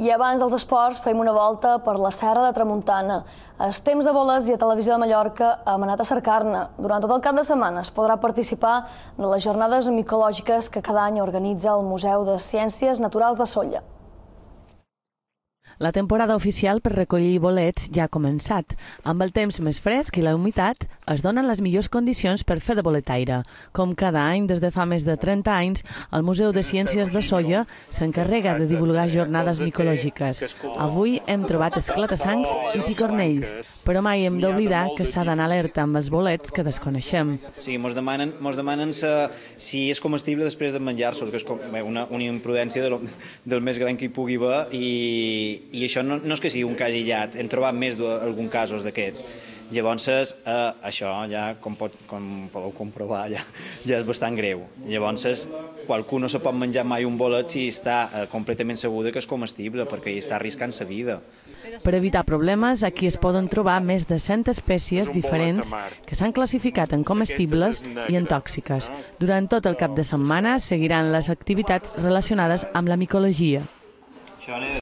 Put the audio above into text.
I abans dels esports fem una volta per la Serra de Tramuntana. Els temps de boles i a Televisió de Mallorca hem anat a cercar-ne. Durant tot el cap de setmana es podrà participar de les jornades micològiques que cada any organitza el Museu de Ciències Naturals de Solla. La temporada oficial per recollir bolets ja ha començat. Amb el temps més fresc i la humitat es donen les millors condicions per fer de boletaire. Com cada any, des de fa més de 30 anys, el Museu de Ciències de Solla s'encarrega de divulgar jornades micològiques. Avui hem trobat esclatassancs i picornells, però mai hem d'oblidar que s'ha d'anar alerta amb els bolets que desconeixem. Sigui, mos demanen, mos demanen sa, si és comestible després de menjar-se, que és com, bé, una, una imprudència del, del més gran que hi pugui haver i, i això no, no és que sigui un cas aïllat, hem trobat més d'algun casos d'aquests. Llavors, eh, això ja, com, pot, com podeu comprovar, ja, ja és bastant greu. Llavors, qualcú no se pot menjar mai un bolet si està eh, completament segur que és comestible, perquè hi està arriscant sa vida. Per evitar problemes, aquí es poden trobar més de 100 espècies diferents que s'han classificat en comestibles i en tòxiques. Durant tot el cap de setmana seguiran les activitats relacionades amb la micologia. Això